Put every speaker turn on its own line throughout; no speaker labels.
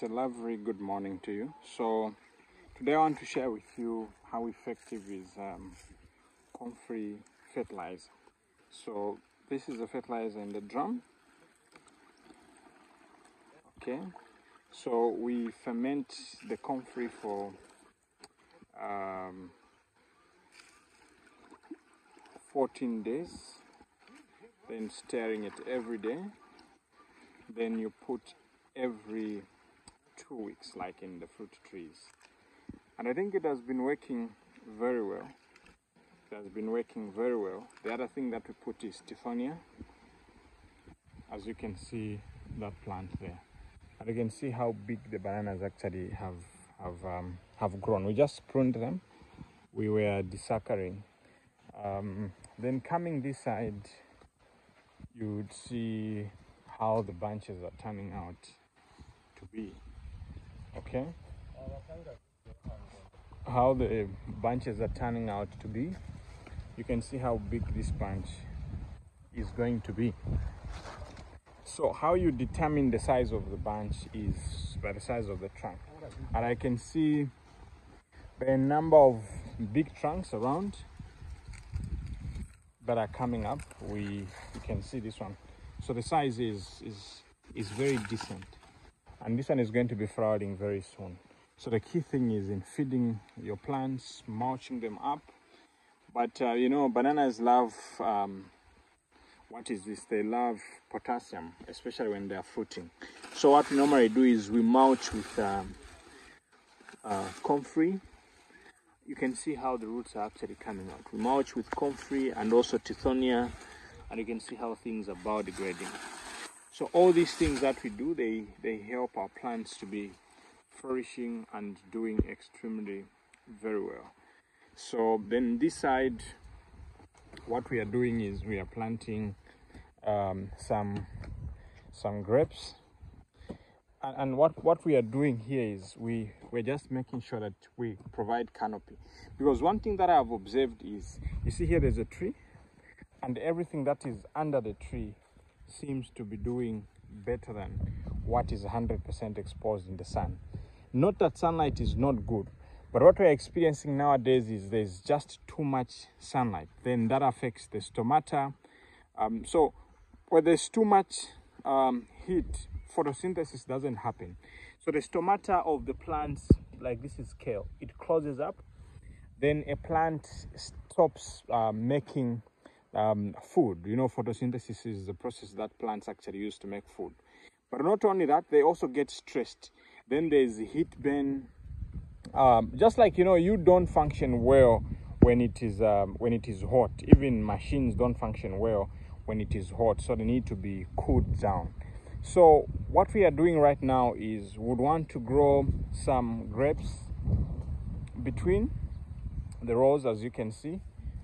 It's a lovely good morning to you. So today I want to share with you how effective is um, comfrey fertilizer. So this is the fertilizer in the drum. Okay, so we ferment the comfrey for um, 14 days, then stirring it every day. Then you put every two weeks, like in the fruit trees. And I think it has been working very well. It has been working very well. The other thing that we put is Tithonia. As you can see that plant there. And you can see how big the bananas actually have have um, have grown. We just pruned them. We were desuckering. Um, then coming this side, you would see how the bunches are turning out to be. Okay? How the uh, bunches are turning out to be. You can see how big this bunch is going to be. So how you determine the size of the bunch is by the size of the trunk. And I can see a number of big trunks around that are coming up. We you can see this one. So the size is is is very decent. And this one is going to be flowering very soon. So the key thing is in feeding your plants, mulching them up. But uh, you know, bananas love um, what is this? They love potassium, especially when they are fruiting. So what we normally do is we mulch with um, uh, comfrey. You can see how the roots are actually coming out. We mulch with comfrey and also tithonia, and you can see how things are biodegrading. So all these things that we do, they, they help our plants to be flourishing and doing extremely very well. So then this side, what we are doing is we are planting um, some some grapes. And, and what, what we are doing here is we, we're just making sure that we provide canopy. Because one thing that I've observed is, you see here there's a tree, and everything that is under the tree seems to be doing better than what is 100% exposed in the sun. Not that sunlight is not good, but what we're experiencing nowadays is there's just too much sunlight. Then that affects the stomata. Um, so where there's too much um, heat, photosynthesis doesn't happen. So the stomata of the plants, like this is kale, it closes up. Then a plant stops uh, making um, food. You know, photosynthesis is the process that plants actually use to make food. But not only that, they also get stressed. Then there's heat burn. Um, just like you know, you don't function well when it is um, when it is hot. Even machines don't function well when it is hot, so they need to be cooled down. So what we are doing right now is would want to grow some grapes between the rows, as you can see.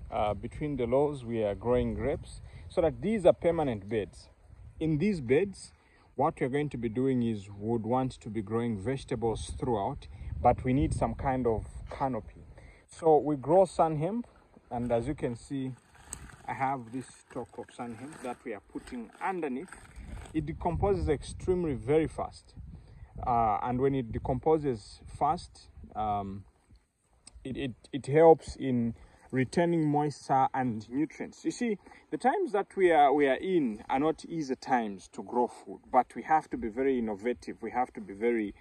Uh, between the rows, we are growing grapes so that these are permanent beds. In these beds, what we're going to be doing is would want to be growing vegetables throughout, but we need some kind of canopy. So we grow sun hemp, and as you can see, I have this stalk of sun hemp that we are putting underneath. It decomposes extremely very fast, uh, and when it decomposes fast, um, it, it, it helps in returning moisture and nutrients. You see, the times that we are we are in are not easy times to grow food, but we have to be very innovative. We have to be very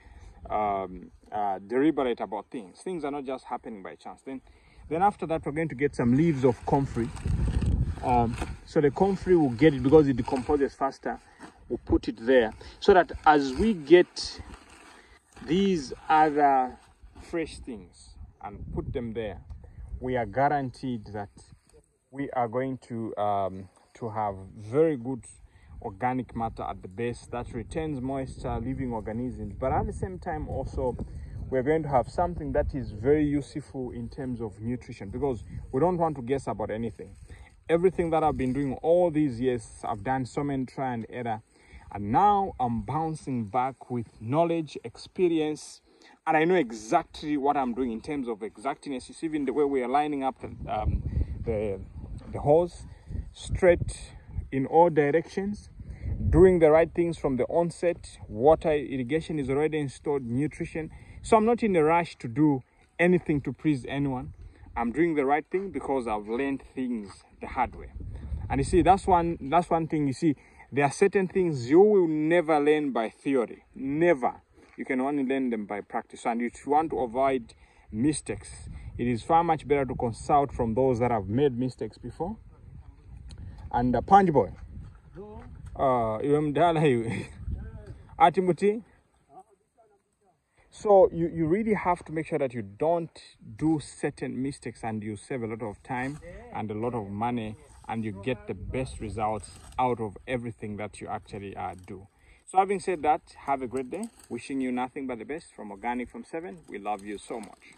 um, uh, deliberate about things. Things are not just happening by chance. Then, then after that, we're going to get some leaves of comfrey. Um, so the comfrey will get it because it decomposes faster. We'll put it there so that as we get these other fresh things and put them there, we are guaranteed that we are going to um, to have very good organic matter at the base that retains moisture, living organisms, but at the same time also we're going to have something that is very useful in terms of nutrition because we don't want to guess about anything. Everything that I've been doing all these years, I've done so many try and error, and now I'm bouncing back with knowledge, experience, and I know exactly what I'm doing in terms of exactness. Even the way we are lining up the, um, the, the hose straight in all directions. doing the right things from the onset. Water irrigation is already installed, nutrition. So I'm not in a rush to do anything to please anyone. I'm doing the right thing because I've learned things the hard way. And you see, that's one that's one thing you see. There are certain things you will never learn by theory. Never. You can only learn them by practice. And if you want to avoid mistakes, it is far much better to consult from those that have made mistakes before. And uh, Punch Boy, uh? So you, you really have to make sure that you don't do certain mistakes and you save a lot of time and a lot of money and you get the best results out of everything that you actually uh, do. So having said that, have a great day. Wishing you nothing but the best from Organic from 7. We love you so much.